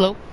Hello?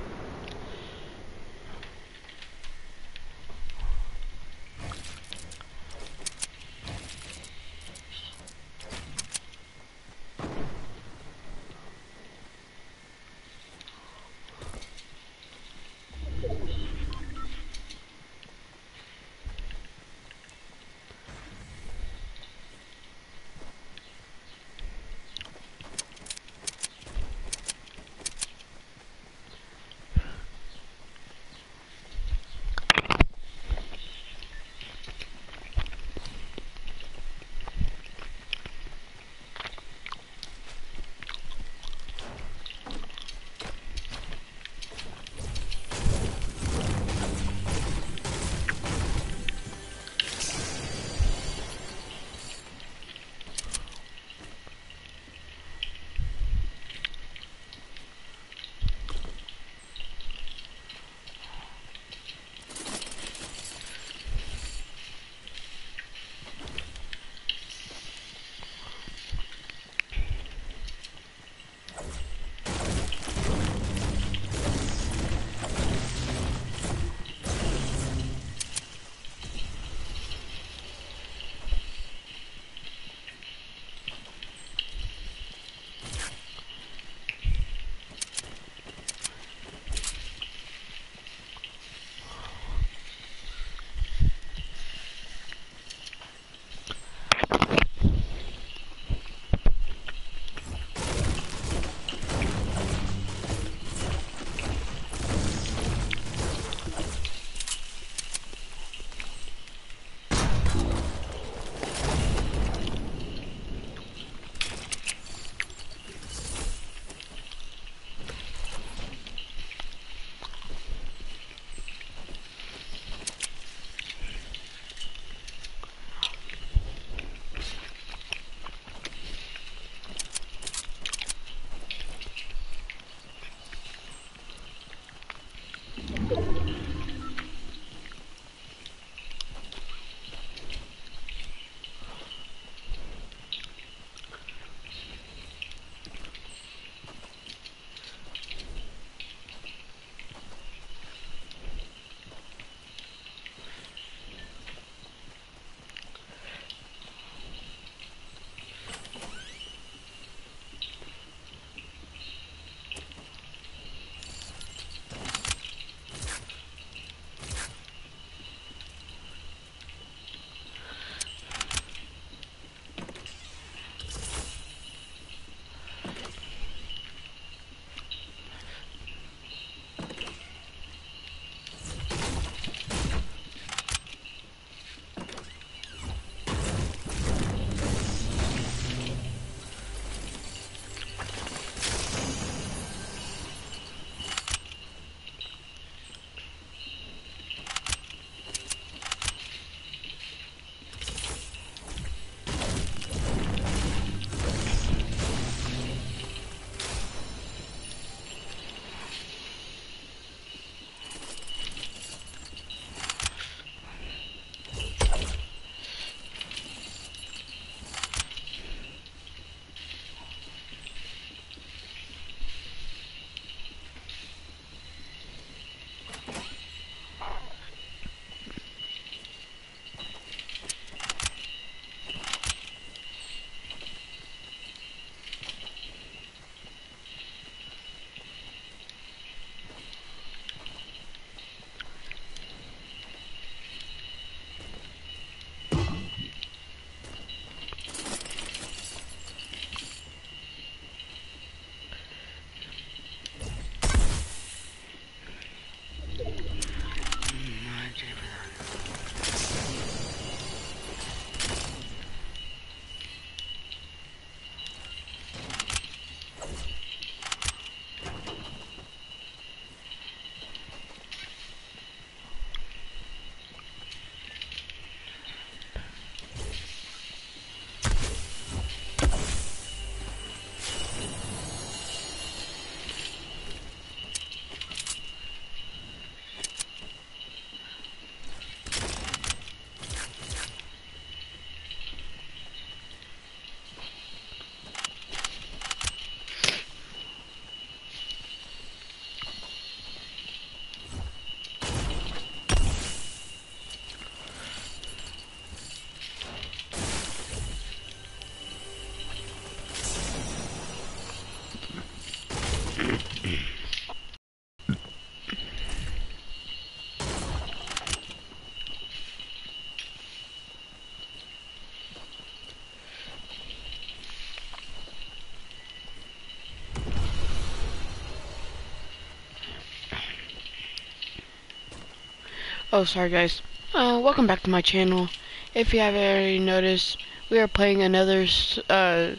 Oh, sorry guys. Uh, welcome back to my channel. If you haven't already noticed, we are playing another, uh,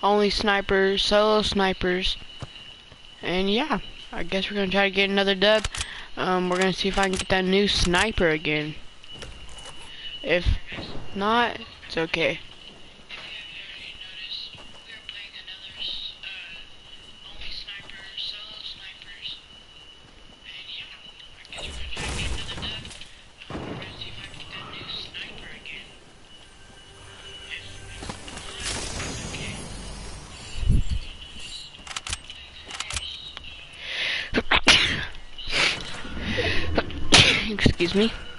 only snipers, solo snipers. And yeah, I guess we're gonna try to get another dub. Um, we're gonna see if I can get that new sniper again. If not, it's okay. Excuse me.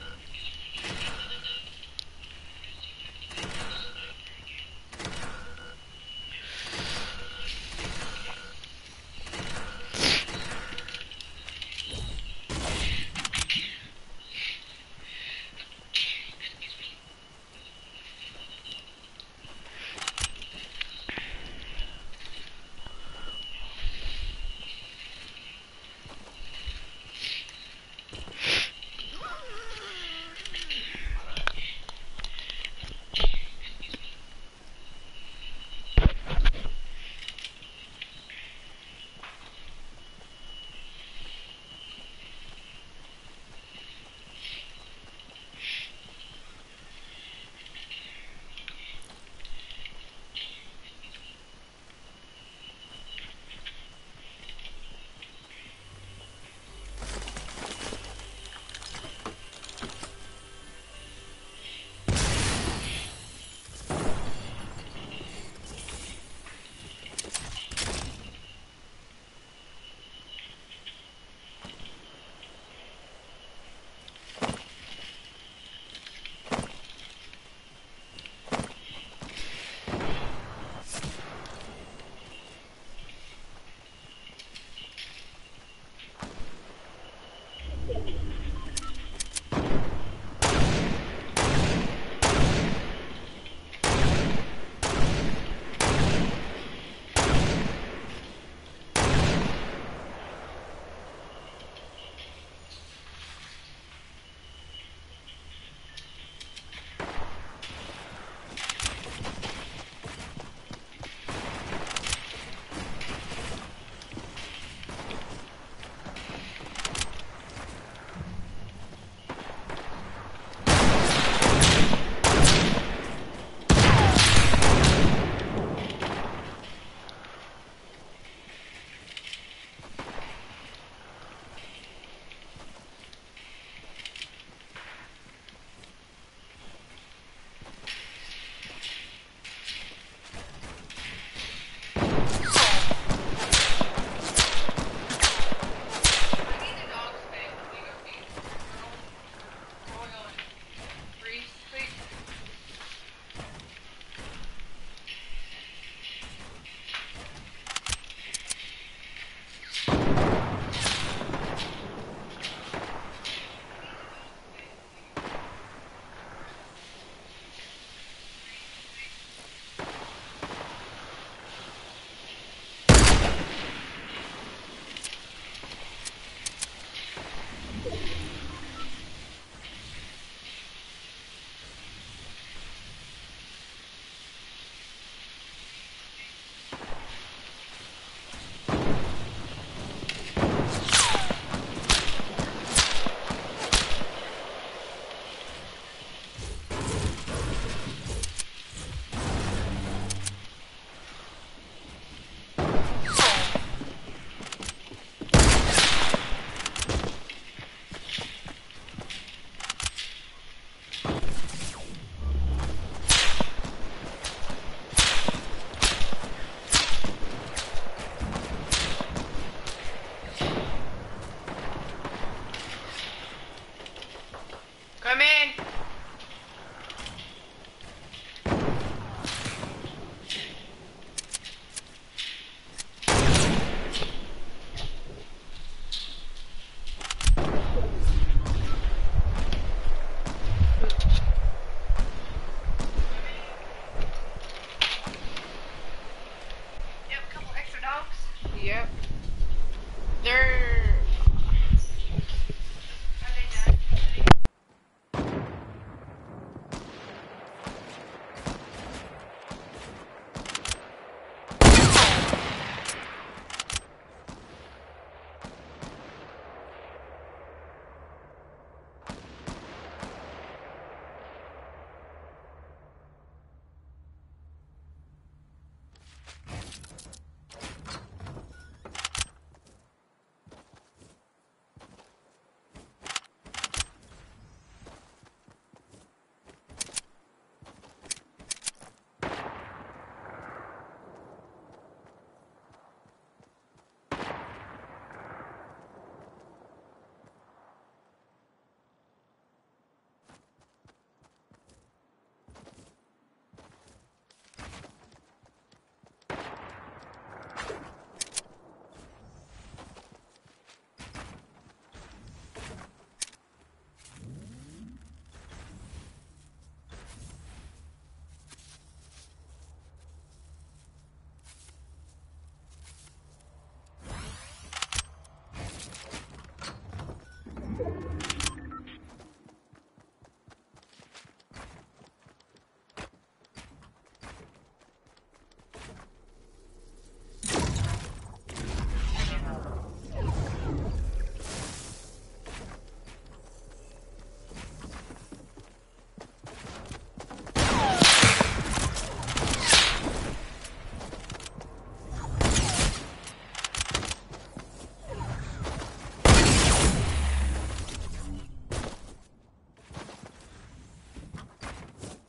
Yep.